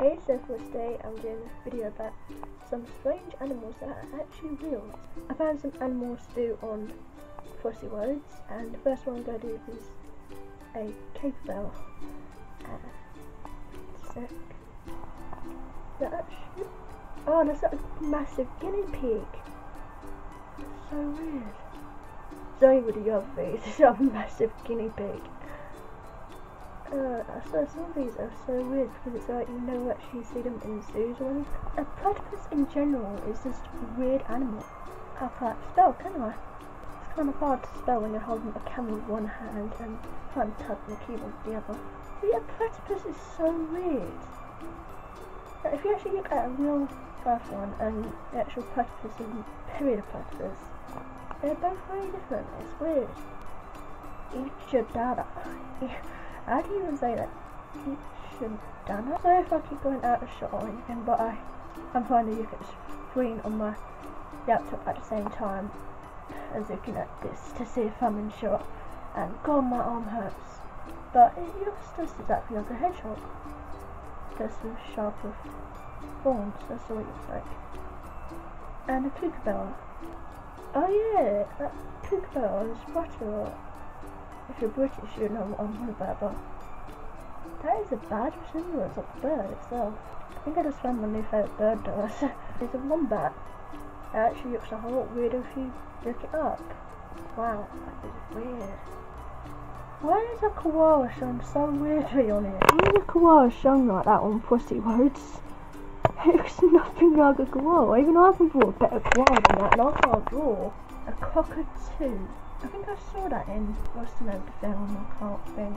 Hey, so for today I'm doing a video about some strange animals that are actually real. I found some animals to do on Fussy Words, and the first one I'm going to do is a bell. Uh, sec. That actually, oh, that's a massive guinea pig. so weird. Zoe a other face is a massive guinea pig. Uh, so some of these are so weird because it's like you never actually see them in zoos or anything. A platypus in general is just a weird animal. I spell, can I? It's kind of hard to spell when you're holding a camera with one hand and trying to type the keyboard with the other. But yeah, platypus is so weird. If you actually look at a real life one and the actual platypus and period platypus, they're both very different. It's weird. Ichidara. How do you even say that? Ichidana? Sorry if I keep going out of shot or anything, but I, I'm look at the screen on my laptop at the same time as looking at this to see if I'm in shot. And God, my arm hurts. But it looks just exactly like a hedgehog. Just with sharper thorns, that's what it looks like. And a kookaburra. Oh yeah, that kookaburra is butter. If you're British, you know what I'm on about, but that is a bad resemblance of the bird itself. I think I just found my new favourite bird though. It's a wombat. It actually looks a whole lot weirder if you look it up. Wow, that is weird. Why is a koala shown so weirdly on it? Why is a koala shown like that on Pussy Words? It looks nothing like a koala, even I can draw a better koala than that, and I can't draw a cockatoo. I think I saw that in what's the name of the film, I can't think.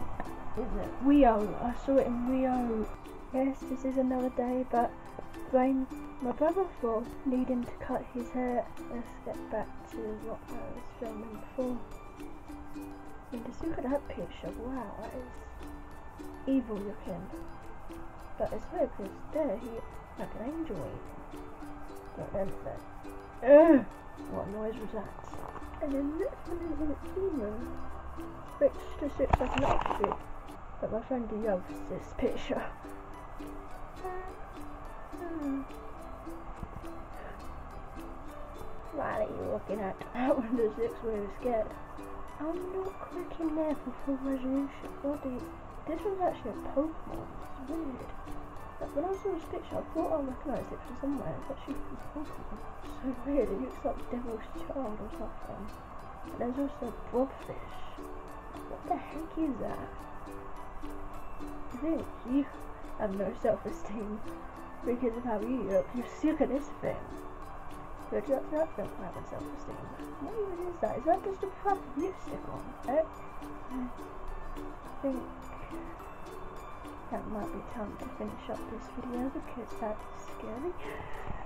Is it Rio? I saw it in Rio. Yes, this is another day, but Brain, my brother for needing to cut his hair. Let's get back to what I was filming before. And just look at that picture, wow, that is evil looking. But it's weird because there he like an angel even. But then that. Ugh! What noise was that? And then this one is an. Which just looks like an outfit. But my friend loves this picture. What are you looking at? That one just looks really scared. I'm not clicking there for full resolution. What is this one's actually a Pokemon. It's weird. When I saw this picture, I thought I recognised it from somewhere. It's actually. It's so weird. It looks like Devil's Child or something. And there's also Blobfish. What the heck is that? Think you have no self-esteem because of how you look. You look at this thing. That don't have a self-esteem. What even is that? Is that just a of lipstick on? Eh? I think that might be time to finish up this video because that's scary.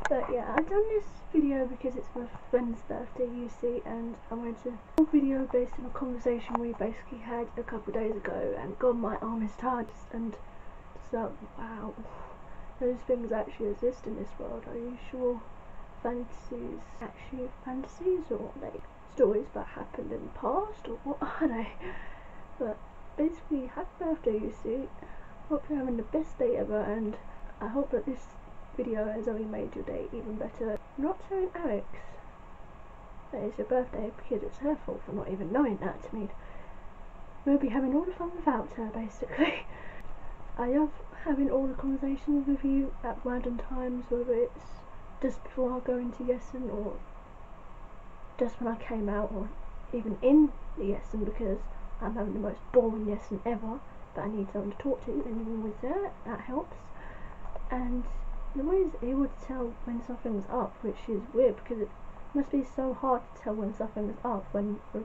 But yeah, I've done this video because it's my friend's birthday, you see, and I wanted to do a video based on a conversation we basically had a couple days ago, and God, my arm is tired, and so, wow, those things actually exist in this world. Are you sure fantasies actually fantasies, or like stories that happened in the past, or what are they? But basically, happy birthday, you see. Hope you're having the best day ever, and I hope that this video has only made your day even better. Not telling Alex that it's your birthday because it's her fault for not even knowing that to me. We'll be having all the fun without her, basically. I love having all the conversations with you at random times, whether it's just before I go into Yessen or just when I came out or even in the Yessen because I'm having the most boring Yessen ever but I need someone to talk to and even with that, that helps. And I'm always able to tell when something's up, which is weird because it must be so hard to tell when something's up when you're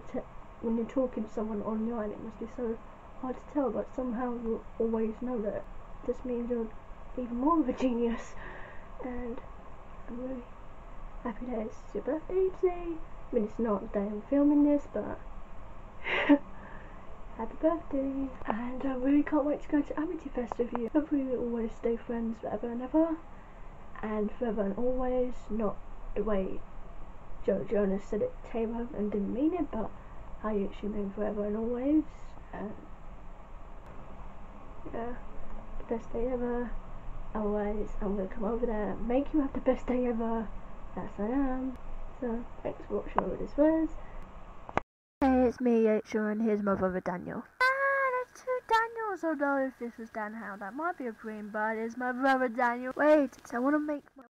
when you're talking to someone online. It must be so hard to tell, but somehow you always know that. Just means you're even more of a genius. And I'm really happy that it's your birthday today. I mean, it's not the day I'm filming this, but happy birthday! And uh, I really can't wait to go to Amity Fest with you. Hopefully we always stay friends forever and ever. And forever and always, not the way Joe Jonas said it Taylor and didn't mean it, but you actually mean forever and always. And yeah, best day ever. Always, I'm gonna come over there make you have the best day ever. Yes, I am. So, thanks for watching all of this was. It's me, Rachel, and here's my brother Daniel. Ah, there's two Daniels, although if this was Dan Howell, that might be a dream, but it's my brother Daniel. Wait, so I want to make my